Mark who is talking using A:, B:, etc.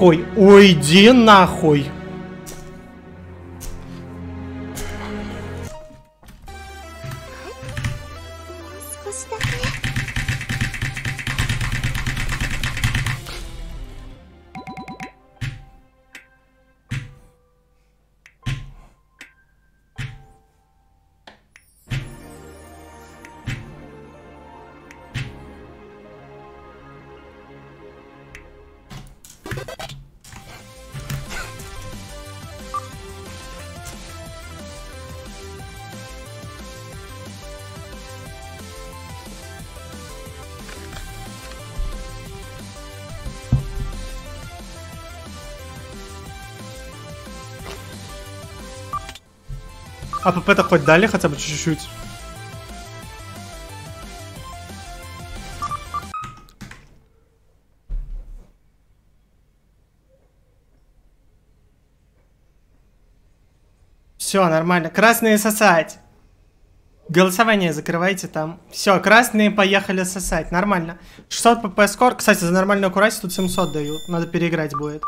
A: Ой, уйди нахуй. А ПП-то хоть дали хотя бы чуть-чуть? Все, нормально. Красные сосать. Голосование закрывайте там. Все, красные поехали сосать. Нормально. 600 pp скор. Кстати, за нормальную курасию тут 700 дают. Надо переиграть будет.